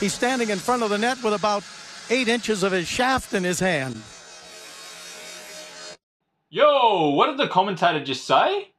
He's standing in front of the net with about eight inches of his shaft in his hand. Yo, what did the commentator just say?